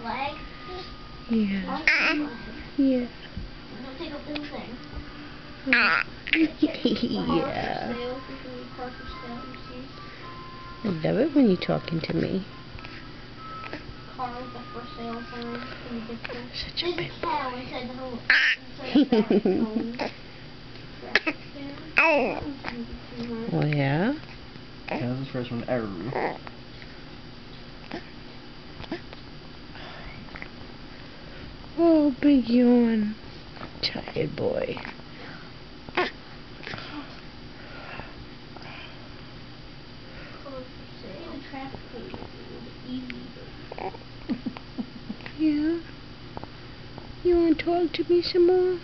Flag. Yeah. On the flag. Yeah. Don't take up little thing. yeah. Sale, Parker Sale, you see. I love it when you're talking to me. Cars are for sale sign in the distance. Such a big a cow inside the home. Inside the home. Traffic jam. Oh yeah? Yeah, this is the first one ever. Oh, big yawn. Tired boy. Yeah? You want to talk to me some more?